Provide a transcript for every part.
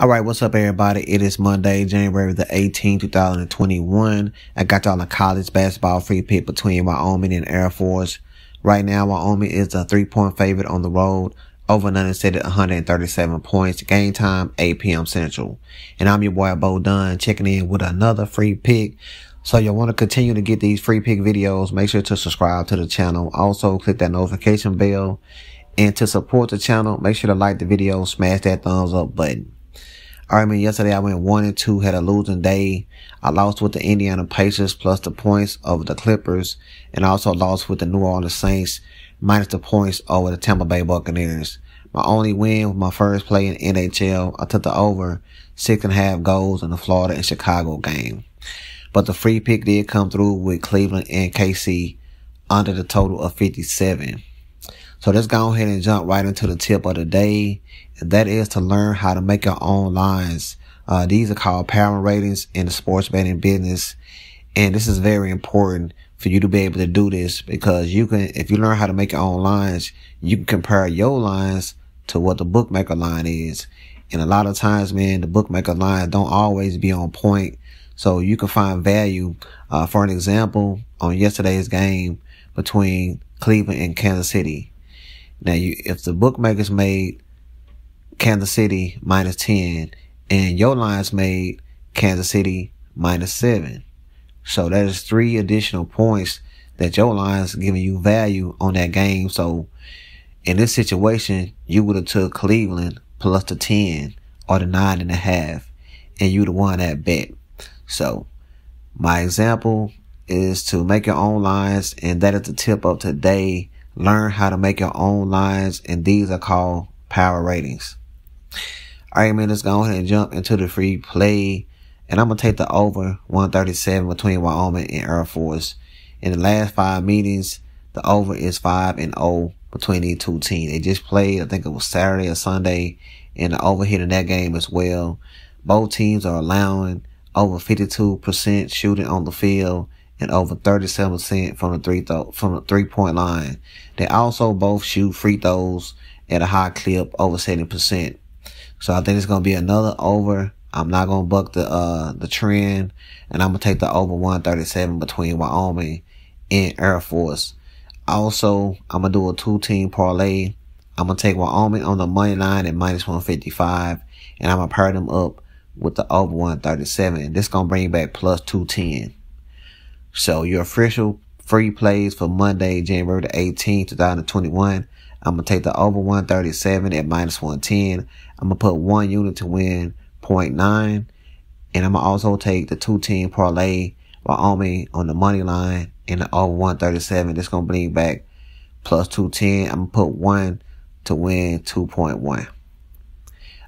All right, what's up, everybody? It is Monday, January the 18th, 2021. I got y'all a college basketball free pick between Wyoming and Air Force. Right now, Wyoming is a three point favorite on the road. Over none set at 137 points. Game time, 8 p.m. Central. And I'm your boy, Bo Dunn, checking in with another free pick. So you want to continue to get these free pick videos, make sure to subscribe to the channel. Also, click that notification bell. And to support the channel, make sure to like the video, smash that thumbs up button. I mean, yesterday I went one and two, had a losing day. I lost with the Indiana Pacers plus the points over the Clippers, and I also lost with the New Orleans Saints minus the points over the Tampa Bay Buccaneers. My only win was my first play in NHL. I took the over six and a half goals in the Florida and Chicago game. But the free pick did come through with Cleveland and KC under the total of 57. So let's go ahead and jump right into the tip of the day. That is to learn how to make your own lines. Uh, these are called power ratings in the sports betting business. And this is very important for you to be able to do this because you can, if you learn how to make your own lines, you can compare your lines to what the bookmaker line is. And a lot of times, man, the bookmaker line don't always be on point. So you can find value. Uh, for an example, on yesterday's game between Cleveland and Kansas City. Now, you, if the bookmakers made Kansas City minus 10 and your lines made Kansas City minus 7. So that is three additional points that your lines giving you value on that game. So in this situation, you would have took Cleveland plus the 10 or the nine and a half and you would have won that bet. So my example is to make your own lines and that is the tip of today learn how to make your own lines, and these are called power ratings. All right, man, let's go ahead and jump into the free play. And I'm going to take the over 137 between Wyoming and Air Force. In the last five meetings, the over is 5 and 0 between these two teams. They just played, I think it was Saturday or Sunday, and the over hit in that game as well. Both teams are allowing over 52% shooting on the field and over 37% from the three th- from the three point line. They also both shoot free throws at a high clip, over 70%. So I think it's going to be another over. I'm not going to buck the, uh, the trend and I'm going to take the over 137 between Wyoming and Air Force. Also, I'm going to do a two team parlay. I'm going to take Wyoming on the money line at minus 155 and I'm going to pair them up with the over 137. This going to bring back plus 210. So your official free plays for Monday, January the 18th, 2021. I'm going to take the over 137 at minus 110. I'm going to put one unit to win 0.9. And I'm going to also take the two team parlay Wyoming on the money line and the over 137. That's going to bring back plus 210. I'm going to put one to win 2.1.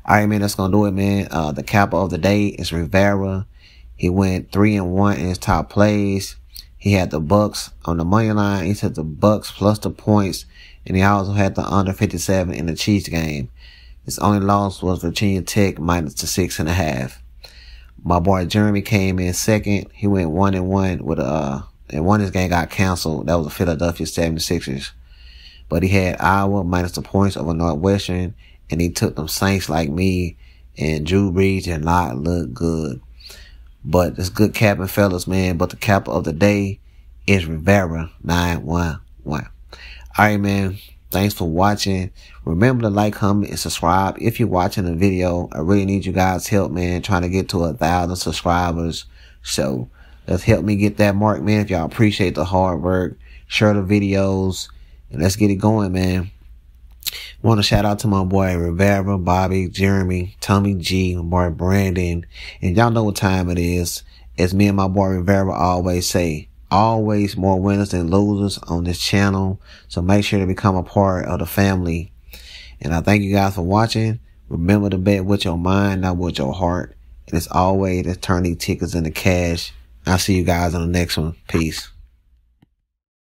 All right, man, that's going to do it, man. Uh, the cap of the day is Rivera. He went three and one in his top plays. He had the Bucks on the money line. He took the Bucks plus the points, and he also had the under 57 in the Chiefs game. His only loss was Virginia Tech minus the six and a half. My boy Jeremy came in second. He went one and one with uh, and one of his game got canceled. That was the Philadelphia 76ers. But he had Iowa minus the points over Northwestern, and he took them Saints like me, and Drew Brees and not look good. But it's good capping, fellas, man. But the cap of the day is Rivera 911. All right, man. Thanks for watching. Remember to like, comment, and subscribe. If you're watching the video, I really need you guys' help, man. Trying to get to a thousand subscribers. So let's help me get that mark, man. If y'all appreciate the hard work, share the videos, and let's get it going, man. Want to shout out to my boy Rivera, Bobby, Jeremy, Tommy G, my boy Brandon, and y'all know what time it is. As me and my boy Rivera always say, always more winners than losers on this channel. So make sure to become a part of the family. And I thank you guys for watching. Remember to bet with your mind, not with your heart. And it's always to turn these tickets into cash. I'll see you guys on the next one. Peace.